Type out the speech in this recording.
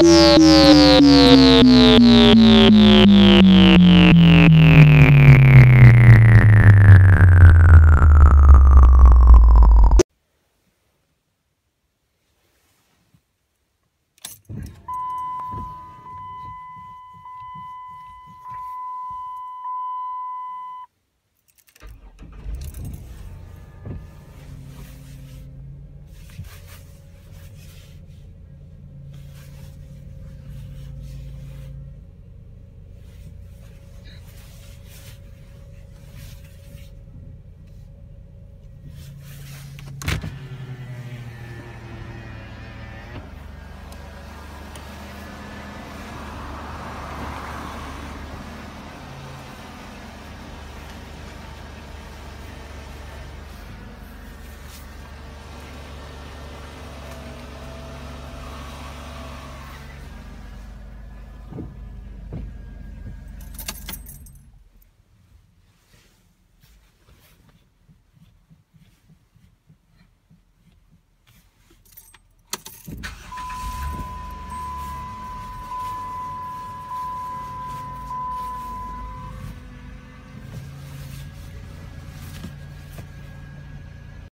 Yeah.